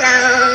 hello.